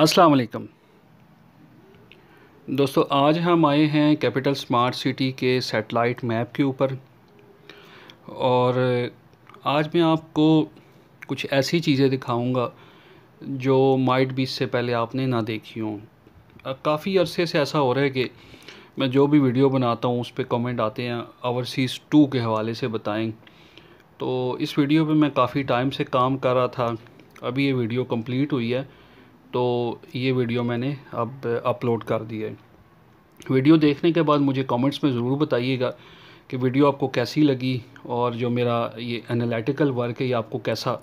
अस्सलाम वालेकुम दोस्तों, आज हम आए हैं कैपिटल स्मार्ट सिटी के सेटेलाइट मैप के ऊपर। और आज मैं आपको कुछ ऐसी चीज़ें दिखाऊँगा जो माइट भी इससे पहले आपने ना देखी हों। काफ़ी अरसे से ऐसा हो रहा है कि मैं जो भी वीडियो बनाता हूँ, उस पर कमेंट आते हैं ओवरसीज़ टू के हवाले से बताएँ। तो इस वीडियो पे मैं काफ़ी टाइम से काम कर रहा था। अभी ये वीडियो कंप्लीट हुई है। तो ये वीडियो मैंने अब अपलोड कर दी है। वीडियो देखने के बाद मुझे कमेंट्स में ज़रूर बताइएगा कि वीडियो आपको कैसी लगी और जो मेरा ये एनालिटिकल वर्क है ये आपको कैसा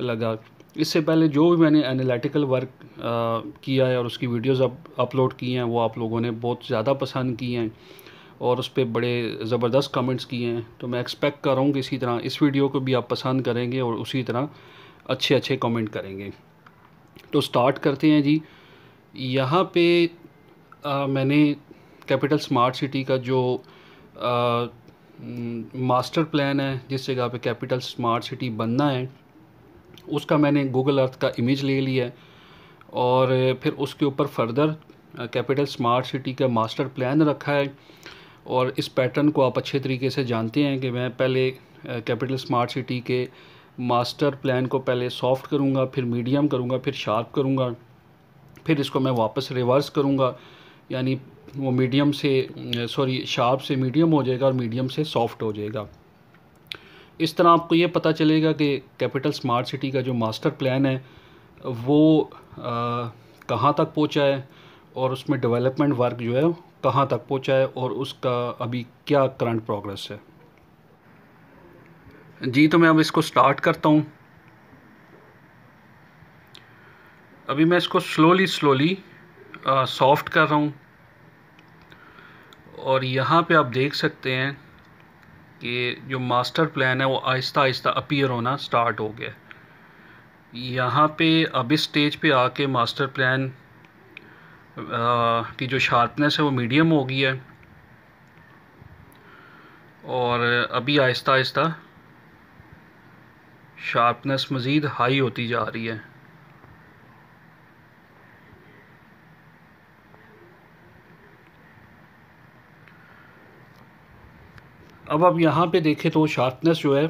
लगा। इससे पहले जो भी मैंने एनालिटिकल वर्क आ, किया है और उसकी वीडियोस अब अपलोड की हैं वो आप लोगों ने बहुत ज़्यादा पसंद की हैं और उस पर बड़े ज़बरदस्त कमेंट्स किए हैं। तो मैं एक्सपेक्ट कर रहा हूँ कि इसी तरह इस वीडियो को भी आप पसंद करेंगे और उसी तरह अच्छे अच्छे कमेंट करेंगे। तो स्टार्ट करते हैं जी। यहाँ पे आ, मैंने कैपिटल स्मार्ट सिटी का जो आ, मास्टर प्लान है जिस जगह पे कैपिटल स्मार्ट सिटी बनना है उसका मैंने गूगल अर्थ का इमेज ले लिया है। और फिर उसके ऊपर फर्दर कैपिटल स्मार्ट सिटी का मास्टर प्लान रखा है। और इस पैटर्न को आप अच्छे तरीके से जानते हैं कि मैं पहले कैपिटल स्मार्ट सिटी के मास्टर प्लान को पहले सॉफ्ट करूँगा, फिर मीडियम करूँगा, फिर शार्प करूँगा, फिर इसको मैं वापस रिवर्स करूँगा, यानी वो मीडियम से, सॉरी, शार्प से मीडियम हो जाएगा और मीडियम से सॉफ्ट हो जाएगा। इस तरह आपको ये पता चलेगा कि कैपिटल स्मार्ट सिटी का जो मास्टर प्लान है, वो कहाँ तक पहुँचा है और उसमें डेवलपमेंट वर्क जो है, कहाँ तक पहुँचा है और उसका अभी क्या करंट प्रोग्रेस है। जी तो मैं अब इसको स्टार्ट करता हूँ। अभी मैं इसको स्लोली स्लोली सॉफ्ट कर रहा हूँ। और यहाँ पे आप देख सकते हैं कि जो मास्टर प्लान है, वो आहिस्ता आहिस्ता अपीयर होना स्टार्ट हो गया यहाँ पे अब इस स्टेज पे आके मास्टर प्लान की जो शार्पनेस है, वो मीडियम हो गई है। और अभी आहिस्ता आहिस्ता शार्पनेस मज़ीद हाई होती जा रही है। अब आप यहाँ पे देखें तो शार्पनेस जो है,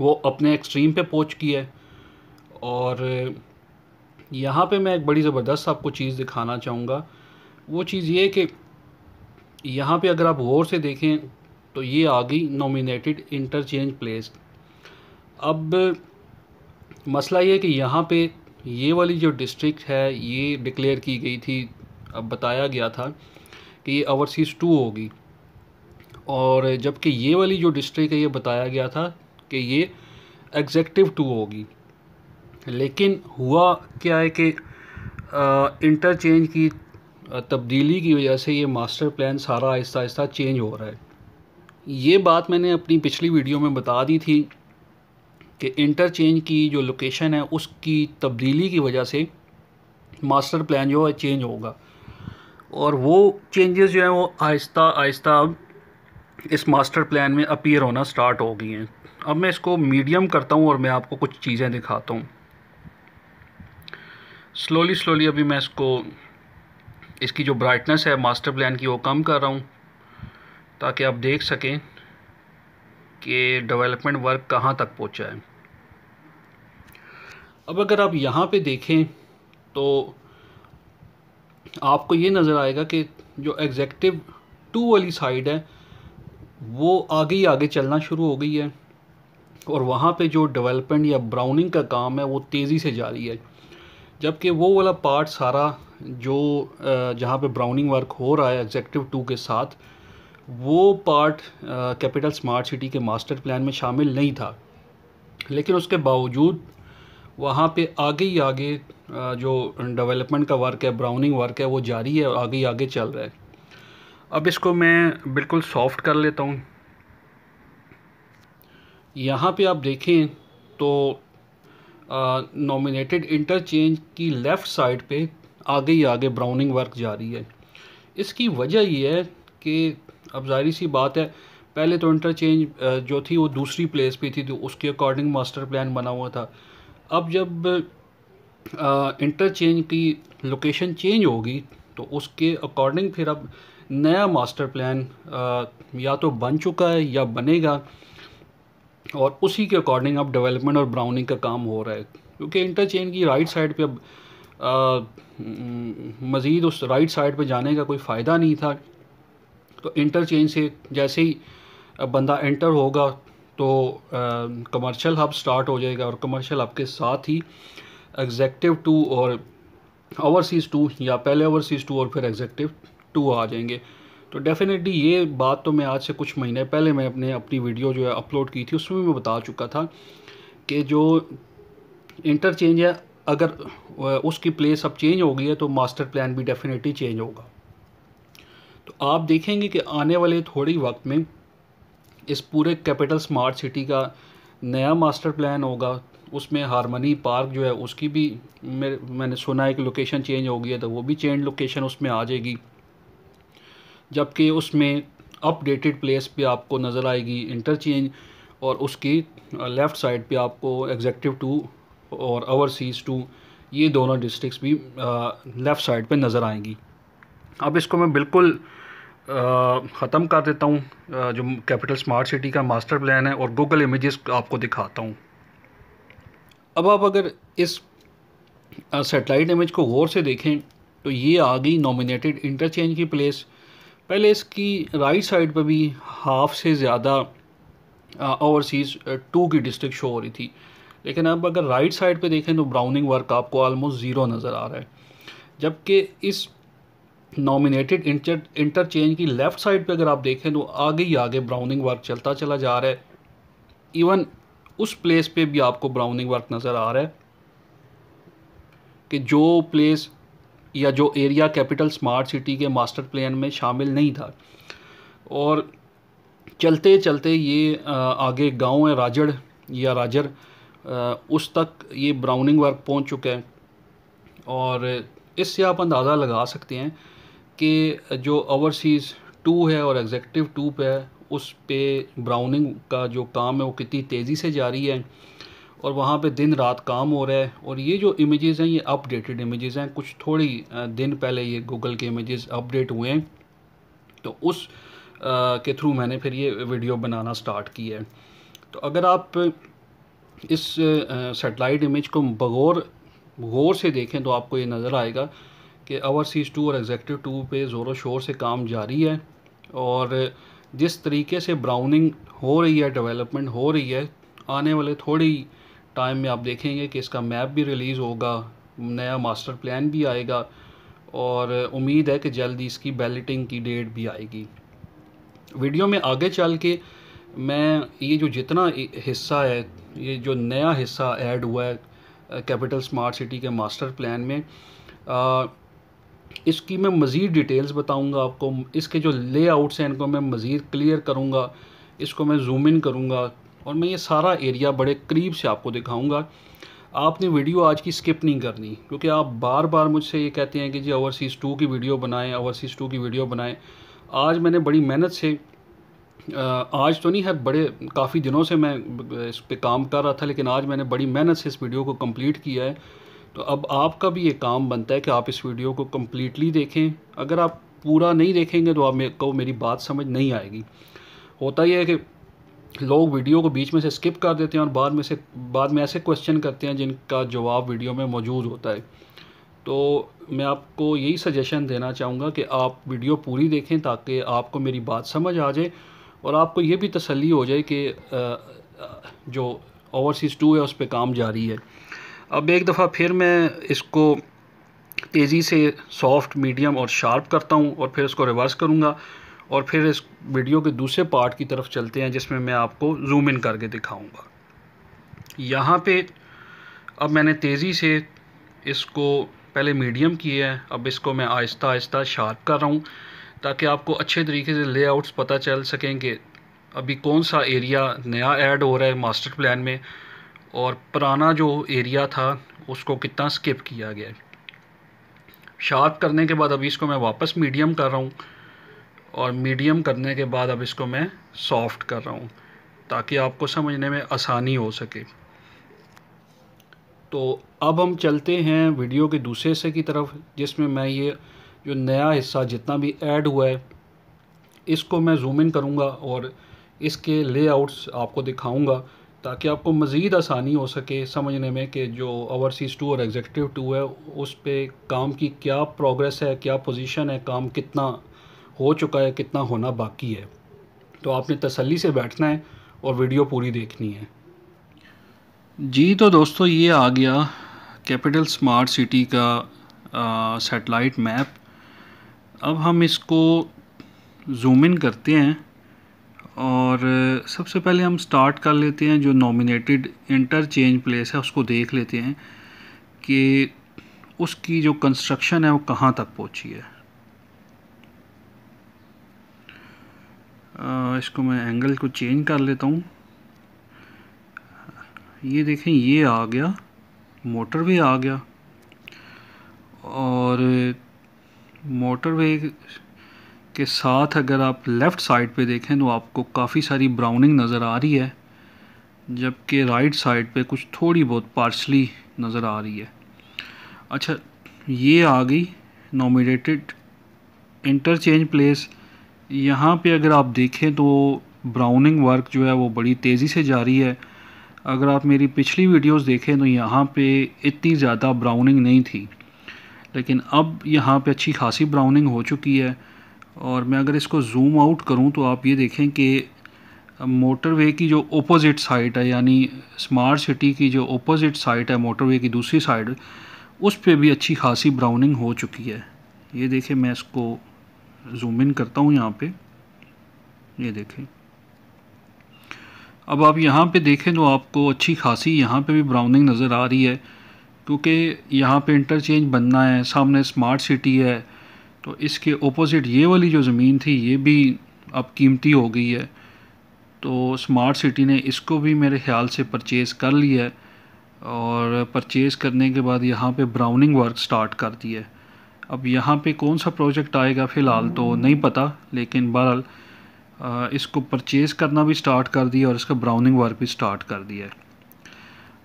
वो अपने एक्सट्रीम पे पहुँच गई है। और यहाँ पे मैं एक बड़ी ज़बरदस्त आपको चीज़ दिखाना चाहूँगा। वो चीज़ ये कि यहाँ पे अगर आप गौर से देखें तो ये आ गई नॉमिनेटेड इंटरचेंज प्लेस अब मसला ये कि यहाँ पे ये वाली जो डिस्ट्रिक्ट है, ये डिक्लेयर की गई थी, अब बताया गया था कि ये ओवरसीज़ टू होगी। और जबकि ये वाली जो डिस्ट्रिक्ट है, ये बताया गया था कि ये एग्जेक्टिव टू होगी। लेकिन हुआ क्या है कि इंटरचेंज की तब्दीली की वजह से ये मास्टर प्लान सारा आहिस्ता आहिस्ता चेंज हो रहा है। ये बात मैंने अपनी पिछली वीडियो में बता दी थी कि इंटरचेंज की जो लोकेशन है, उसकी तब्दीली की वजह से मास्टर प्लान जो है चेंज होगा। और वो चेंजेस जो हैं, वो आहिस्ता आहिस्ता अब इस मास्टर प्लान में अपीयर होना स्टार्ट हो गई हैं। अब मैं इसको मीडियम करता हूँ और मैं आपको कुछ चीज़ें दिखाता हूँ। स्लोली स्लोली अभी मैं इसको, इसकी जो ब्राइटनेस है मास्टर प्लान की वो कम कर रहा हूँ, ताकि आप देख सकें। कि डेवलपमेंट वर्क कहाँ तक पहुँचा है। अब अगर आप यहाँ पे देखें तो आपको ये नज़र आएगा कि जो एग्जेक्टिव टू वाली साइड है, वो आगे ही आगे चलना शुरू हो गई है और वहाँ पे जो डेवलपमेंट या ब्राउनिंग का काम है, वो तेज़ी से जारी है। जबकि वो वाला पार्ट सारा जो जहाँ पे ब्राउनिंग वर्क हो रहा है एग्जेक्टिव टू के साथ वो पार्ट कैपिटल स्मार्ट सिटी के मास्टर प्लान में शामिल नहीं था। लेकिन उसके बावजूद वहाँ पे आगे ही आगे जो डेवलपमेंट का वर्क है ब्राउनिंग वर्क है, वो जारी है और आगे ही आगे चल रहा है। अब इसको मैं बिल्कुल सॉफ्ट कर लेता हूँ। यहाँ पे आप देखें तो नॉमिनेटेड इंटरचेंज की लेफ़्ट साइड पे आगे ही आगे ब्राउनिंग वर्क जारी है। इसकी वजह ये है कि अब ज़ाहिर सी बात है, पहले तो इंटरचेंज जो थी वो दूसरी प्लेस पे थी तो उसके अकॉर्डिंग मास्टर प्लान बना हुआ था। अब जब इंटरचेंज की लोकेशन चेंज होगी तो उसके अकॉर्डिंग फिर अब नया मास्टर प्लान या तो बन चुका है या बनेगा। और उसी के अकॉर्डिंग अब डेवलपमेंट और ब्राउनिंग का काम हो रहा है। क्योंकि इंटरचेंज की राइट साइड पे अब मज़ीद उस राइट साइड पे जाने का कोई फ़ायदा नहीं था। तो इंटरचेंज से जैसे ही बंदा एंटर होगा तो कमर्शियल हब स्टार्ट हो जाएगा और कमर्शियल हब के साथ ही एग्जेक्टिव टू और ओवरसीज़ टू या पहले ओवरसीज़ टू और फिर एग्जेक्टिव टू आ जाएँगे। तो डेफिनेटली ये बात तो मैं आज से कुछ महीने पहले मैं अपने, अपनी वीडियो जो है अपलोड की थी, उसमें मैं बता चुका था कि जो इंटरचेंज है, अगर उसकी प्लेस अब चेंज हो गई है तो मास्टर प्लान भी डेफिनेटली चेंज होगा। तो आप देखेंगे कि आने वाले थोड़ी वक्त में इस पूरे कैपिटल स्मार्ट सिटी का नया मास्टर प्लान होगा। उसमें हारमनी पार्क जो है, उसकी भी मेरे, मैंने सुना है कि लोकेशन चेंज हो गई है तो वो भी चेंज लोकेशन उसमें आ जाएगी। जबकि उसमें अपडेटेड प्लेस पे आपको नज़र आएगी, इंटरचेंज, और उसकी लेफ़्ट साइड पे आपको एग्जेक्टिव टू और ओवरसीज़ टू, ये दोनों डिस्ट्रिक्स भी लेफ़्ट साइड पे नज़र आएँगी। अब इसको मैं बिल्कुल ख़त्म कर देता हूँ जो कैपिटल स्मार्ट सिटी का मास्टर प्लान है और गूगल इमेजेस आपको दिखाता हूँ। अब आप अगर इस सेटेलाइट इमेज को गौर से देखें तो ये आ गई नॉमिनेटेड इंटरचेंज की प्लेस पहले इसकी राइट साइड पर भी हाफ़ से ज़्यादा ओवरसीज़ टू की डिस्ट्रिक्ट शो हो रही थी। लेकिन अब अगर राइट साइड पे देखें तो ब्राउनिंग वर्क आपको ऑलमोस्ट ज़ीरो नज़र आ रहा है। जबकि इस नॉमिनेटेड इंटर इंटरचेंज की लेफ़्ट साइड पे अगर आप देखें तो आगे ही आगे ब्राउनिंग वर्क चलता चला जा रहा है। इवन उस प्लेस पे भी आपको ब्राउनिंग वर्क नज़र आ रहा है कि जो प्लेस या जो एरिया कैपिटल स्मार्ट सिटी के मास्टर प्लान में शामिल नहीं था। और चलते चलते ये आगे गाँव है राजड़ या राजर उस तक ये ब्राउनिंग वर्क पहुँच चुका है। और इससे आप अंदाज़ा लगा सकते हैं कि जो ओवरसीज़ टू है और एग्जेक्टिव टू पे है उस पे ब्राउनिंग का जो काम है वो कितनी तेज़ी से जारी है और वहाँ पे दिन रात काम हो रहा है और ये जो इमेजेस हैं ये अपडेटेड इमेजेस हैं। कुछ थोड़ी दिन पहले ये गूगल के इमेजेस अपडेट हुए हैं तो उस आ, के थ्रू मैंने फिर ये वीडियो बनाना स्टार्ट किया है। तो अगर आप इस सेटेलाइट इमेज को बगौर गौर से देखें तो आपको ये नज़र आएगा कि ओवरसीज़ टू और एग्जेक्टिव टू पे ज़ोर शोर से काम जारी है और जिस तरीके से ब्राउनिंग हो रही है डेवलपमेंट हो रही है आने वाले थोड़ी टाइम में आप देखेंगे कि इसका मैप भी रिलीज़ होगा नया मास्टर प्लान भी आएगा और उम्मीद है कि जल्दी इसकी बैलेटिंग की डेट भी आएगी। वीडियो में आगे चल के मैं ये जो जितना हिस्सा है ये जो नया हिस्सा ऐड हुआ है कैपिटल स्मार्ट सिटी के मास्टर प्लान में आ, इसकी मैं मज़ीद डिटेल्स बताऊँगा आपको, इसके जो लेआउट्स हैं, इनको मैं मज़ीद क्लियर करूँगा, इसको मैं जूम इन करूँगा, और मैं ये सारा एरिया बड़े करीब से आपको दिखाऊँगा। आपने वीडियो आज की स्किप नहीं करनी, क्योंकि आप बार बार मुझसे ये कहते हैं कि जी ओवरसीज़ टू की वीडियो बनाएँ ओवरसीज़ टू की वीडियो बनाएँ। आज मैंने बड़ी मेहनत से आज तो नहीं है बड़े, काफ़ी दिनों से मैं इस पर काम कर रहा था, लेकिन आज मैंने बड़ी मेहनत से इस वीडियो को कंप्लीट किया है। तो अब आपका भी ये काम बनता है कि आप इस वीडियो को कम्प्लीटली देखें। अगर आप पूरा नहीं देखेंगे तो आप मेरे को मेरी बात समझ नहीं आएगी। होता यह है कि लोग वीडियो को बीच में से स्किप कर देते हैं और बाद में से, बाद में ऐसे क्वेश्चन करते हैं जिनका जवाब वीडियो में मौजूद होता है। तो मैं आपको यही सजेशन देना चाहूँगा कि आप वीडियो पूरी देखें ताकि आपको मेरी बात समझ आ जाए और आपको ये भी तसल्ली हो जाए कि जो ओवरसीज़ टू है उस पर काम जारी है। अब एक दफ़ा फिर मैं इसको तेज़ी से सॉफ्ट मीडियम और शार्प करता हूँ और फिर इसको रिवर्स करूँगा और फिर इस वीडियो के दूसरे पार्ट की तरफ़ चलते हैं जिसमें मैं आपको जूम इन करके दिखाऊँगा। यहाँ पे अब मैंने तेज़ी से इसको पहले मीडियम किया है, अब इसको मैं आहिस्ता आहिस्ता शार्प कर रहा हूँ ताकि आपको अच्छे तरीके से लेआउट्स पता चल सकें कि अभी कौन सा एरिया नया ऐड हो रहा है मास्टर प्लान में। और पुराना जो एरिया था, उसको कितना स्किप किया गया। है शार्प करने के बाद अभी इसको मैं वापस मीडियम कर रहा हूँ और मीडियम करने के बाद अब इसको मैं सॉफ्ट कर रहा हूँ ताकि आपको समझने में आसानी हो सके। तो अब हम चलते हैं वीडियो के दूसरे हिस्से की तरफ़, जिसमें मैं ये जो नया हिस्सा जितना भी ऐड हुआ है, इसको मैं जूम इन करूँगा और इसके लेआउट्स आपको दिखाऊँगा। ताकि आपको मज़ीद आसानी हो सके समझने में कि जो ओवरसीज़ टू और एग्जीक्यूटिव टू है, उस पर काम की क्या प्रोग्रेस है, क्या पोजीशन है, काम कितना हो चुका है, कितना होना बाकी है। तो आपने तसल्ली से बैठना है और वीडियो पूरी देखनी है। जी तो दोस्तों, ये आ गया कैपिटल स्मार्ट सिटी का सेटेलाइट मैप अब हम इसको जूम इन करते हैं। और सबसे पहले हम स्टार्ट कर लेते हैं जो नॉमिनेटेड इंटरचेंज प्लेस है, उसको देख लेते हैं कि उसकी जो कंस्ट्रक्शन है, वो कहाँ तक पहुँची है। इसको मैं एंगल को चेंज कर लेता हूँ। ये देखें, ये आ गया मोटरवे आ गया। और मोटरवे के साथ अगर आप लेफ़्ट साइड पे देखें तो आपको काफ़ी सारी ब्राउनिंग नज़र आ रही है, जबकि राइट साइड पे कुछ थोड़ी बहुत पार्सली नज़र आ रही है। अच्छा ये आ गई नॉमिनेटेड इंटरचेंज प्लेस यहाँ पे अगर आप देखें तो ब्राउनिंग वर्क जो है वो बड़ी तेज़ी से जारी है। अगर आप मेरी पिछली वीडियोस देखें तो यहाँ पे इतनी ज़्यादा ब्राउनिंग नहीं थी, लेकिन अब यहाँ पे अच्छी खासी ब्राउनिंग हो चुकी है। और मैं अगर इसको ज़ूम आउट करूँ तो आप ये देखें कि मोटरवे की जो ओपोज़िट साइड है, यानी स्मार्ट सिटी की जो ओपोज़िट साइड है मोटरवे की दूसरी साइड उस पर भी अच्छी खासी ब्राउनिंग हो चुकी है। ये देखें, मैं इसको जूम इन करता हूँ यहाँ पे। ये देखें। अब आप यहाँ पे देखें तो आपको अच्छी खासी यहाँ पे भी ब्राउनिंग नज़र आ रही है, क्योंकि यहाँ पे इंटरचेंज बनना है, सामने स्मार्ट सिटी है तो इसके ओपोज़िट ये वाली जो ज़मीन थी, ये भी अब कीमती हो गई है। तो स्मार्ट सिटी ने इसको भी मेरे ख्याल से परचेज़ कर लिया है और परचेज़ करने के बाद यहाँ पे ब्राउनिंग वर्क स्टार्ट कर दिया है। अब यहाँ पे कौन सा प्रोजेक्ट आएगा फ़िलहाल तो नहीं पता, लेकिन बहरहाल इसको परचेज़ करना भी स्टार्ट कर दिया और इसका ब्राउनिंग वर्क भी स्टार्ट कर दिया है।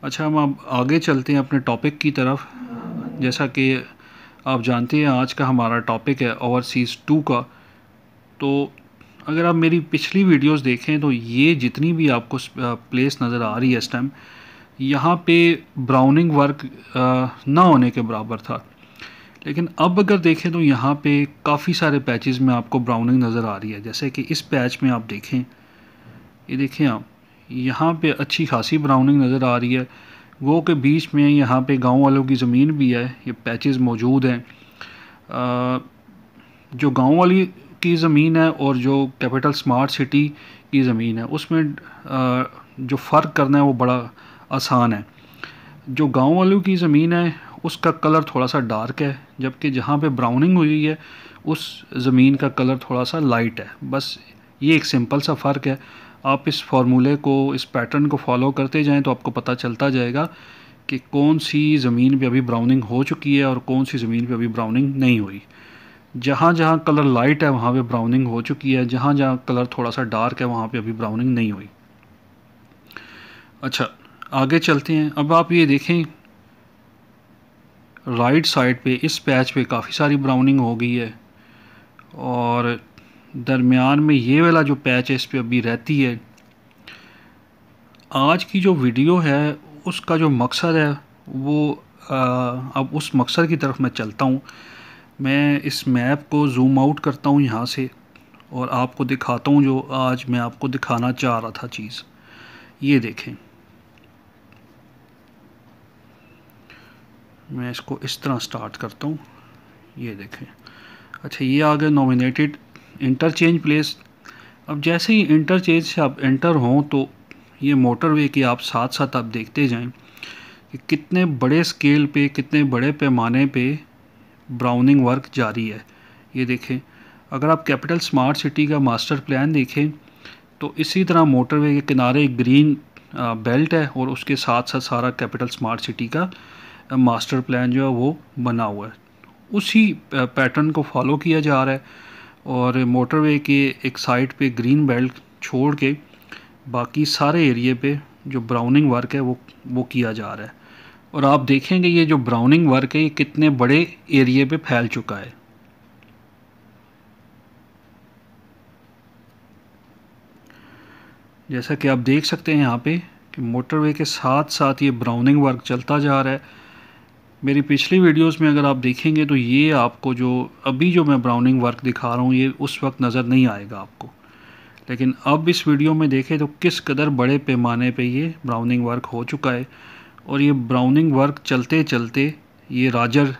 अच्छा हम अब आगे चलते हैं अपने टॉपिक की तरफ़। जैसा कि आप जानते हैं आज का हमारा टॉपिक है ओवरसीज़ टू का। तो अगर आप मेरी पिछली वीडियोस देखें तो ये जितनी भी आपको प्लेस नज़र आ रही है इस टाइम यहाँ पे ब्राउनिंग वर्क ना होने के बराबर था। लेकिन अब अगर देखें तो यहाँ पे काफ़ी सारे पैचेस में आपको ब्राउनिंग नज़र आ रही है। जैसे कि इस पैच में आप देखें, ये देखें आप, यहाँ पे अच्छी खासी ब्राउनिंग नज़र आ रही है। वो के बीच में यहाँ पे गाँव वालों की ज़मीन भी है, ये पैचेस मौजूद हैं। जो गाँव वाली की ज़मीन है और जो कैपिटल स्मार्ट सिटी की ज़मीन है, उसमें जो फ़र्क करना है वो बड़ा आसान है। जो गाँव वालों की ज़मीन है, उसका कलर थोड़ा सा डार्क है, जबकि जहाँ पे ब्राउनिंग हुई है, उस ज़मीन का कलर थोड़ा सा लाइट है। बस ये एक सिंपल सा फ़र्क है। आप इस फार्मूले को, इस पैटर्न को फॉलो करते जाएँ तो आपको पता चलता जाएगा कि कौन सी ज़मीन पे अभी ब्राउनिंग हो चुकी है और कौन सी ज़मीन पे अभी ब्राउनिंग नहीं हुई। जहाँ जहाँ कलर लाइट है, वहाँ पे ब्राउनिंग हो चुकी है। जहाँ जहाँ कलर थोड़ा सा डार्क है, वहाँ पे अभी ब्राउनिंग नहीं हुई। अच्छा आगे चलते हैं। अब आप ये देखें राइट साइड पे, इस पैच पे काफ़ी सारी ब्राउनिंग हो गई है और दरमियान में ये वाला जो पैच है इस पर अभी रहती है। आज की जो वीडियो है उसका जो मकसद है वो आ, अब उस मकसद की तरफ़ मैं चलता हूँ। मैं इस मैप को जूम आउट करता हूँ यहाँ से और आपको दिखाता हूँ जो आज मैं आपको दिखाना चाह रहा था चीज़। ये देखें। मैं इसको इस तरह स्टार्ट करता हूँ। ये देखें। अच्छा ये आ गया नॉमिनेटेड इंटरचेंज प्लेस। अब जैसे ही इंटरचेंज से आप एंटर हों तो ये मोटरवे की आप साथ साथ आप देखते जाएँ कि कितने बड़े स्केल पे, कितने बड़े पैमाने पे ब्राउनिंग वर्क जारी है। ये देखें, अगर आप कैपिटल स्मार्ट सिटी का मास्टर प्लान देखें तो इसी तरह मोटरवे के किनारे ग्रीन बेल्ट है और उसके साथ साथ सारा कैपिटल स्मार्ट सिटी का मास्टर प्लान जो है वो बना हुआ है। उसी पैटर्न को फॉलो किया जा रहा है। और मोटरवे के एक साइड पे ग्रीन बेल्ट छोड़ के बाकी सारे एरिए पे जो ब्राउनिंग वर्क है वो वो किया जा रहा है। और आप देखेंगे ये जो ब्राउनिंग वर्क है, ये कितने बड़े एरिए पे फैल चुका है। जैसा कि आप देख सकते हैं यहाँ पे कि मोटरवे के साथ साथ ये ब्राउनिंग वर्क चलता जा रहा है। मेरी पिछली वीडियोस में अगर आप देखेंगे तो ये आपको जो, अभी जो मैं ब्राउनिंग वर्क दिखा रहा हूँ, ये उस वक्त नज़र नहीं आएगा आपको। लेकिन अब इस वीडियो में देखें तो किस कदर बड़े पैमाने पे ये ब्राउनिंग वर्क हो चुका है। और ये ब्राउनिंग वर्क चलते चलते ये राजर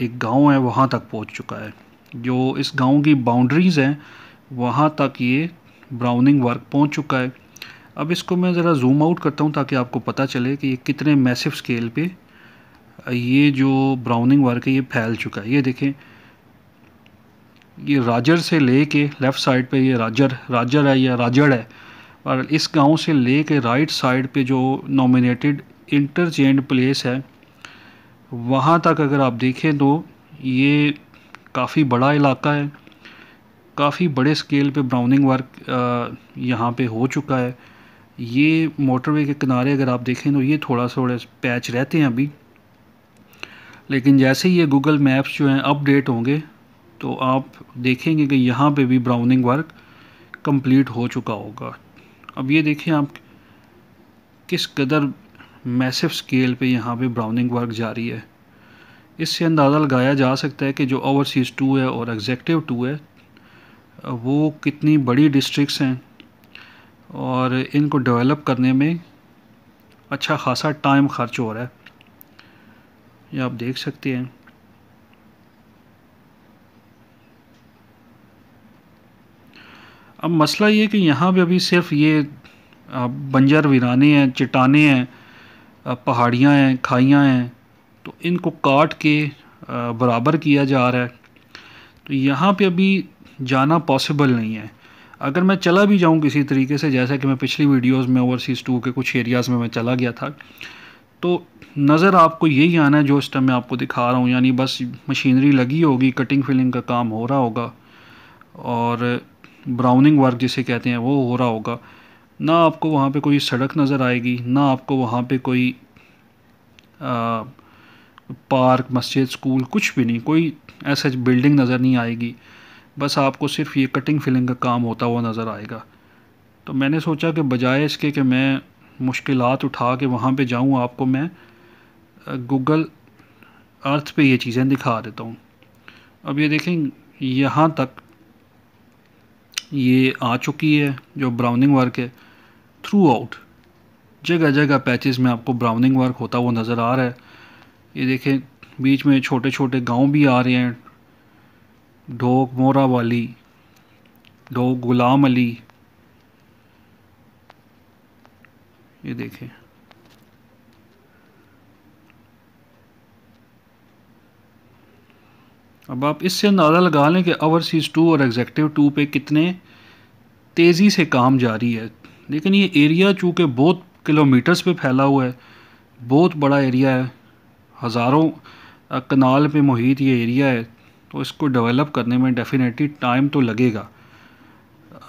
एक गाँव है, वहाँ तक पहुँच चुका है। जो इस गाँव की बाउंड्रीज़ हैं, वहाँ तक ये ब्राउनिंग वर्क पहुँच चुका है। अब इसको मैं ज़रा जूम आउट करता हूँ ताकि आपको पता चले कि ये कितने मैसिव स्केल पे, ये जो ब्राउनिंग वर्क है ये फैल चुका है। ये देखें, ये राजर से ले के लेफ़्ट साइड पे ये राजर राजर है या राजड़ है, और इस गाँव से ले के राइट साइड पे जो नॉमिनेटेड इंटरचेंज प्लेस है, वहाँ तक अगर आप देखें तो ये काफ़ी बड़ा इलाका है। काफ़ी बड़े स्केल पे ब्राउनिंग वर्क यहाँ पे हो चुका है। ये मोटरवे के किनारे अगर आप देखें तो ये थोड़ा थोड़े पैच रहते हैं अभी। लेकिन जैसे ही ये गूगल मैप्स जो हैं अपडेट होंगे तो आप देखेंगे कि यहाँ पे भी ब्राउनिंग वर्क कंप्लीट हो चुका होगा। अब ये देखें आप किस कदर मैसिव स्केल पे यहाँ पे ब्राउनिंग वर्क जारी है। इससे अंदाज़ा लगाया जा सकता है कि जो ओवरसीज़ टू है और एग्जेक्टिव टू है, वो कितनी बड़ी डिस्ट्रिक्स हैं। और इनको डेवलप करने में अच्छा खासा टाइम खर्च हो रहा है। ये आप देख सकते हैं। अब मसला ये कि यहाँ पे अभी सिर्फ़ ये बंजर वीराने हैं, चटाने हैं पहाड़ियाँ हैं, खाइयाँ हैं तो इनको काट के बराबर किया जा रहा है। तो यहाँ पे अभी जाना पॉसिबल नहीं है। अगर मैं चला भी जाऊँ किसी तरीके से जैसा कि मैं पिछली वीडियोस में ओवरसीज़ टू के कुछ एरियाज़ में मैं चला गया था तो नज़र आपको यही आना है जो इस टाइम मैं आपको दिखा रहा हूँ। यानी बस मशीनरी लगी होगी कटिंग फिलिंग का काम हो रहा होगा और ब्राउनिंग वर्क जिसे कहते हैं वो हो रहा होगा। ना आपको वहाँ पे कोई सड़क नज़र आएगी ना आपको वहाँ पे कोई आ, पार्क मस्जिद स्कूल कुछ भी नहीं कोई ऐसा बिल्डिंग नज़र नहीं आएगी। बस आपको सिर्फ़ ये कटिंग फिलिंग का काम होता हुआ नज़र आएगा। तो मैंने सोचा कि बजाय इसके कि मैं मुश्किल उठा के वहाँ पे जाऊँ, आपको मैं गूगल अर्थ पे ये चीज़ें दिखा देता हूँ। अब ये देखें, यहाँ तक ये आ चुकी है, जो ब्राउनिंग वर्क है। थ्रू आउट जगह जगह पैचेस में आपको ब्राउनिंग वर्क होता हुआ नज़र आ रहा है। ये देखें, बीच में छोटे छोटे गाँव भी आ रहे हैं ढोक मोरा वाली ढोक गुलाम अली। ये देखें। अब आप इससे अंदाज़ा लगा लें कि ओवरसीज़ टू और एग्जेक्टिव टू पे कितने तेज़ी से काम जारी है। लेकिन ये एरिया चूँकि बहुत किलोमीटर्स पे फैला हुआ है, बहुत बड़ा एरिया है, हज़ारों कनाल पे मुहित ये एरिया है तो इसको डेवलप करने में डेफिनेटली टाइम तो लगेगा।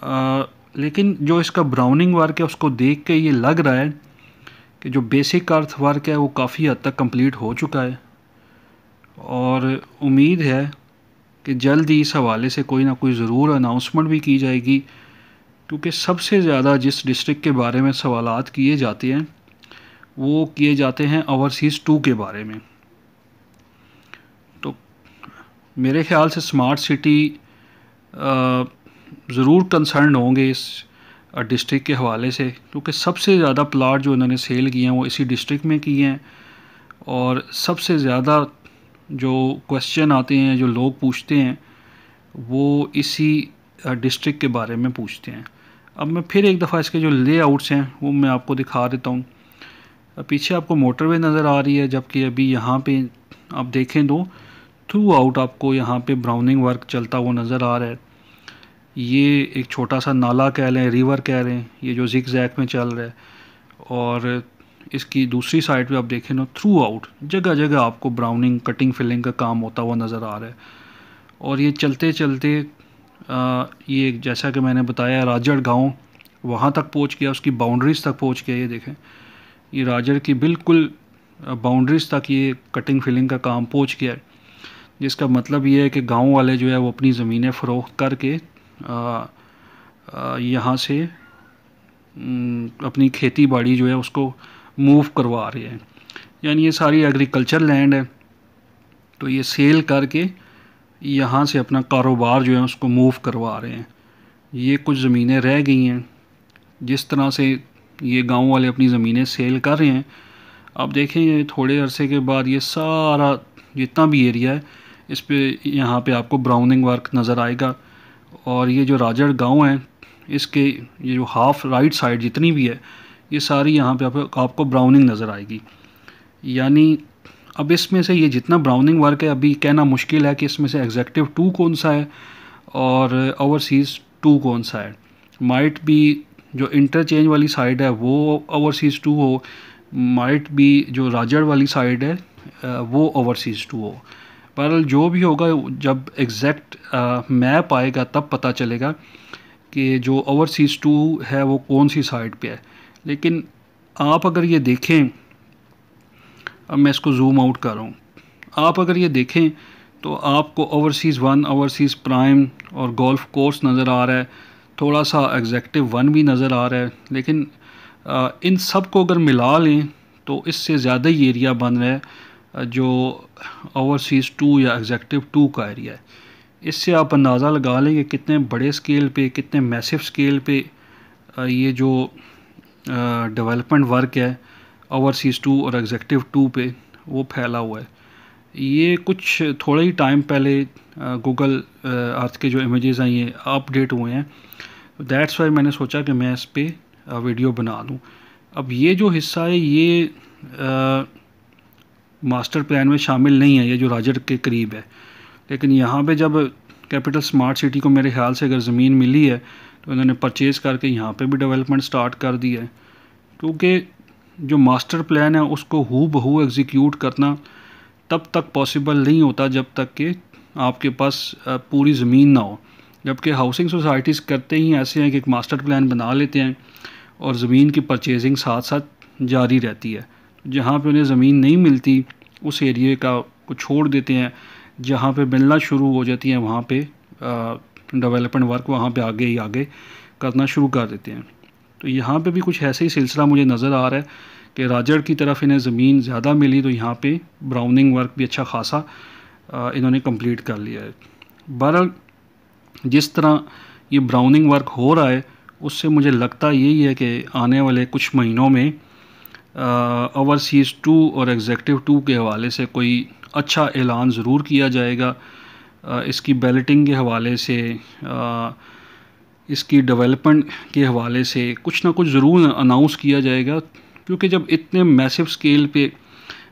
आ, लेकिन जो इसका ब्राउनिंग वर्क है उसको देख के ये लग रहा है कि जो बेसिक अर्थ वर्क है वो काफ़ी हद तक कंप्लीट हो चुका है। और उम्मीद है कि जल्द ही इस हवाले से कोई ना कोई ज़रूर अनाउंसमेंट भी की जाएगी क्योंकि सबसे ज़्यादा जिस डिस्ट्रिक्ट के बारे में सवाल किए जाते हैं वो किए जाते हैं ओवरसीज़ टू के बारे में। मेरे ख्याल से स्मार्ट सिटी ज़रूर कंसर्न होंगे इस डिस्ट्रिक्ट के हवाले से, क्योंकि सबसे ज़्यादा प्लाट जो इन्होंने सेल किए हैं वो इसी डिस्ट्रिक्ट में किए हैं। और सबसे ज़्यादा जो क्वेश्चन आते हैं, जो लोग पूछते हैं, वो इसी डिस्ट्रिक्ट के बारे में पूछते हैं। अब मैं फिर एक दफ़ा इसके जो लेआउट्स हैं, वो मैं आपको दिखा देता हूँ। पीछे आपको मोटरवे नज़र आ रही है, जबकि अभी यहाँ पे आप देखें तो थ्रू आउट आपको यहाँ पे ब्राउनिंग वर्क चलता हुआ नज़र आ रहा है। ये एक छोटा सा नाला कह लें रिवर कह रहे हैं ये जो जिक जैक में चल रहा है। और इसकी दूसरी साइड पे आप देखें ना थ्रू आउट जगह जगह आपको ब्राउनिंग कटिंग फिलिंग का काम होता हुआ नज़र आ रहा है। और ये चलते चलते आ, ये जैसा कि मैंने बताया राजड़ गाँव वहाँ तक पहुँच गया उसकी बाउंड्रीज़ तक पहुँच गया ये देखें। ये राजड़ की बिल्कुल बाउंड्रीज तक ये कटिंग फिलिंग का काम पहुँच गया है। जिसका मतलब ये है कि गाँव वाले जो है वो अपनी ज़मीनें फ़रोख्त करके यहाँ से अपनी खेती बाड़ी जो है उसको मूव करवा रहे हैं। यानी ये सारी एग्रीकल्चर लैंड है तो ये सेल करके यहाँ से अपना कारोबार जो है उसको मूव करवा रहे हैं। ये कुछ ज़मीनें रह गई हैं। जिस तरह से ये गाँव वाले अपनी ज़मीनें सेल कर रहे हैं अब देखें थोड़े अरसे के बाद ये सारा जितना भी एरिया है इस पर यहाँ पे आपको ब्राउनिंग वर्क नज़र आएगा। और ये जो राजड़ गाँव है, इसके ये जो हाफ़ राइट साइड जितनी भी है, ये सारी यहाँ पे आपको आपको ब्राउनिंग नज़र आएगी। यानी अब इसमें से ये जितना ब्राउनिंग वर्क है, अभी कहना मुश्किल है कि इसमें से एग्जेक्टिव टू कौन सा है और ओवरसीज़ टू कौन सा है। माइट भी जो इंटरचेंज वाली साइड है, वो ओवरसीज़ टू हो। माइट भी जो राजड़ वाली साइड है वो ओवरसीज़ टू हो। पर जो भी होगा जब एग्जैक्ट मैप आएगा तब पता चलेगा कि जो ओवरसीज़ टू है वो कौन सी साइड पे है। लेकिन आप अगर ये देखें अब मैं इसको जूम आउट कर रहा हूँ। आप अगर ये देखें तो आपको ओवरसीज़ वन ओवरसीज़ प्राइम और गोल्फ कोर्स नज़र आ रहा है। थोड़ा सा एग्जैक्टिव वन भी नज़र आ रहा है। लेकिन आ, इन सबको अगर मिला लें तो इससे ज़्यादा ही एरिया बन रहा है। जो ओवरसीज़ टू या एग्जेक्टिव टू का एरिया है। इससे आप अंदाज़ा लगा लें कि कितने बड़े स्केल पे कितने मैसिव स्केल पे ये जो डेवलपमेंट वर्क है ओवरसीज़ टू और एग्जेक्टिव टू पे वो फैला हुआ है। ये कुछ थोड़ा ही टाइम पहले गूगल अर्थ के जो इमेजेस हैं ये अपडेट हुए हैं। दैट्स वाई मैंने सोचा कि मैं इस पर वीडियो बना दूँ। अब ये जो हिस्सा है ये आ, मास्टर प्लान में शामिल नहीं है, ये जो राजर के करीब है। लेकिन यहाँ पे जब कैपिटल स्मार्ट सिटी को मेरे ख्याल से अगर ज़मीन मिली है तो इन्होंने परचेज़ करके यहाँ पे भी डेवलपमेंट स्टार्ट कर दी है। क्योंकि जो मास्टर प्लान है, उसको हु बहू एग्जीक्यूट करना तब तक पॉसिबल नहीं होता जब तक कि आपके पास पूरी ज़मीन ना हो। जबकि हाउसिंग सोसाइटीज़ करते ही ऐसे हैं कि एक मास्टर प्लान बना लेते हैं और ज़मीन की परचेजिंग साथ साथ जारी रहती है। जहाँ पे उन्हें ज़मीन नहीं मिलती, उस एरिए का को छोड़ देते हैं। जहाँ पे मिलना शुरू हो जाती हैं, वहाँ पे डेवलपमेंट वर्क वहाँ पे आगे ही आगे करना शुरू कर देते हैं। तो यहाँ पे भी कुछ ऐसे ही सिलसिला मुझे नज़र आ रहा है कि राजड़ की तरफ़ इन्हें ज़मीन ज़्यादा मिली तो यहाँ पे ब्राउनिंग वर्क भी अच्छा खासा इन्होंने कंप्लीट कर लिया है। बहरहाल, जिस तरह ये ब्राउनिंग वर्क हो रहा है, उससे मुझे लगता यही है कि आने वाले कुछ महीनों में ओवरसीज़ टू और एग्जेक्टिव टू के हवाले से कोई अच्छा ऐलान ज़रूर किया जाएगा। आ, इसकी बैलेटिंग के हवाले से आ, इसकी डेवलपमेंट के हवाले से कुछ ना कुछ ज़रूर अनाउंस किया जाएगा क्योंकि जब इतने मैसिव स्केल पे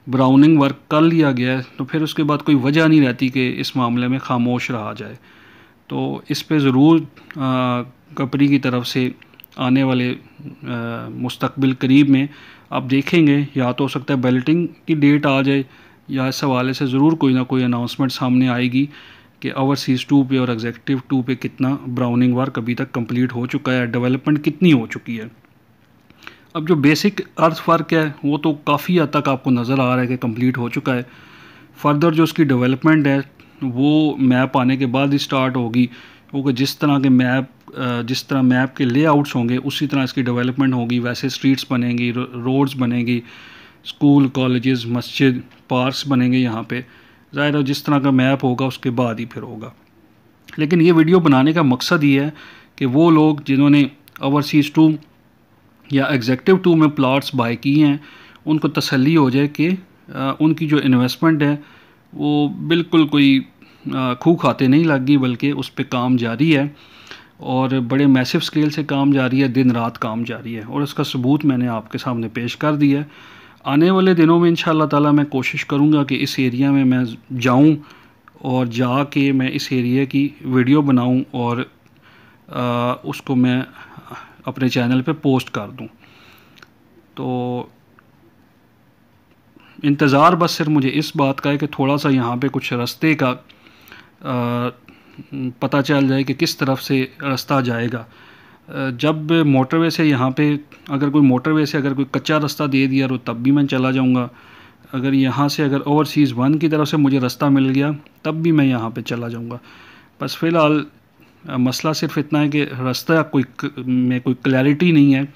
ब्राउनिंग वर्क कर लिया गया है तो फिर उसके बाद कोई वजह नहीं रहती कि इस मामले में खामोश रहा जाए। तो इस पे ज़रूर कंपनी की तरफ़ से आने वाले मुस्तबिल करीब में आप देखेंगे, या तो हो सकता है बैलेटिंग की डेट आ जाए, या इस हवाले से ज़रूर कोई ना कोई अनाउंसमेंट सामने आएगी कि ओवरसीज़ टू पे और एग्जेक्टिव टू पे कितना ब्राउनिंग वर्क अभी तक कंप्लीट हो चुका है डेवलपमेंट कितनी हो चुकी है। अब जो बेसिक अर्थ वर्क है, वो तो काफ़ी हद तक आपको नज़र आ रहा है कि कंप्लीट हो चुका है। फर्दर जो उसकी डेवलपमेंट है, वो मैप आने के बाद ही स्टार्ट होगी। क्योंकि जिस तरह के मैप जिस तरह मैप के लेआउट्स होंगे, उसी तरह इसकी डेवलपमेंट होगी। वैसे स्ट्रीट्स बनेंगी रोड्स बनेंगी स्कूल कॉलेजेस मस्जिद पार्क्स बनेंगे यहाँ पे। ज़ाहिर है जिस तरह का मैप होगा, उसके बाद ही फिर होगा। लेकिन ये वीडियो बनाने का मकसद ये है कि वो लोग जिन्होंने ओवरसीज़ टू या एग्जेक्टिव टू में प्लाट्स बाय किए हैं, उनको तसल्ली हो जाए कि उनकी जो इन्वेस्टमेंट है, वो बिल्कुल कोई खू खाते नहीं लग गई बल्कि उस पर काम जारी है और बड़े मैसिव स्केल से काम जारी है दिन रात काम जारी है और इसका सबूत मैंने आपके सामने पेश कर दिया है। आने वाले दिनों में इन ताला मैं कोशिश करूँगा कि इस एरिया में मैं जाऊँ और जाके मैं इस एरिया की वीडियो बनाऊँ और आ, उसको मैं अपने चैनल पे पोस्ट कर दूँ। तो इंतज़ार बस सिर्फ़ मुझे इस बात का है कि थोड़ा सा यहाँ पे कुछ रास्ते का पता चल जाए कि किस तरफ़ से रास्ता जाएगा। जब मोटरवे से यहाँ पे अगर कोई मोटरवे से अगर कोई कच्चा रास्ता दे दिया तो तब भी मैं चला जाऊँगा। अगर यहाँ से अगर ओवरसीज़ वन की तरफ़ से मुझे रास्ता मिल गया, तब भी मैं यहाँ पे चला जाऊँगा। बस फ़िलहाल मसला सिर्फ़ इतना है कि रास्ता कोई में कोई क्लैरिटी नहीं है,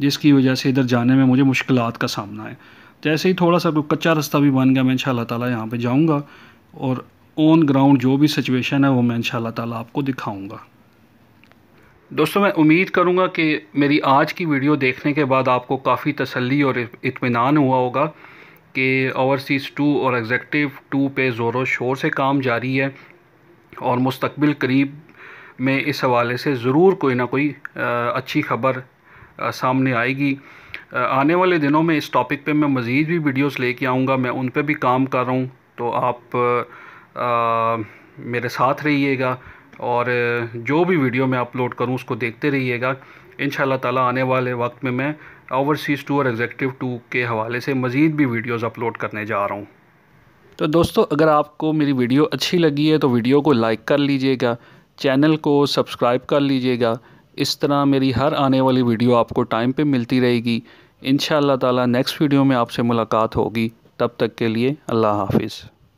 जिसकी वजह से इधर जाने में मुझे मुश्किल का सामना है। जैसे ही थोड़ा सा कोई कच्चा रास्ता भी बन गया, मैं इन ताला यहाँ पर जाऊँगा और ऑन ग्राउंड जो भी सिचुएशन है, वो मैं इन ताला आपको दिखाऊँगा। दोस्तों, मैं उम्मीद करूँगा कि मेरी आज की वीडियो देखने के बाद आपको काफ़ी तसल्ली और इत्मीनान हुआ होगा कि ओवरसीज़ टू और एग्जेक्टिव टू पे ज़ोर शोर से काम जारी है और मुस्तबिल करीब में इस हवाले से ज़रूर कोई ना कोई अच्छी खबर सामने आएगी। आने वाले दिनों में इस टॉपिक पे मैं मज़ीद भी वीडियोस लेके आऊँगा, मैं उन पे भी काम कर रहा हूँ तो आप मेरे साथ रहिएगा और जो भी वीडियो मैं अपलोड करूँ, उसको देखते रहिएगा। इन ताला आने वाले वक्त में मैं ओवरसीज़ टू और एग्जेक्टिव टू के हवाले से मज़ीद भी वीडियोज़ अपलोड करने जा रहा हूँ। तो दोस्तों, अगर आपको मेरी वीडियो अच्छी लगी है तो वीडियो को लाइक कर लीजिएगा चैनल को सब्सक्राइब कर लीजिएगा। इस तरह मेरी हर आने वाली वीडियो आपको टाइम पे मिलती रहेगी। इन ताला नेक्स्ट वीडियो में आपसे मुलाकात होगी। तब तक के लिए अल्लाह हाफिज़।